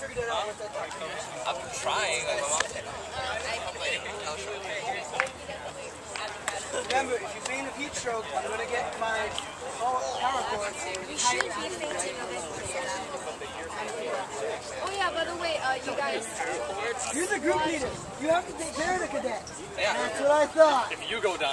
I'm trying. Like my mom said. Remember, if you feign a heat stroke, I'm going to get my power cord. You should be fainting of it. Oh yeah, by the way, uh, you guys. You're the group leader. You have to take care of the cadets. Yeah. That's what I thought. If you go down.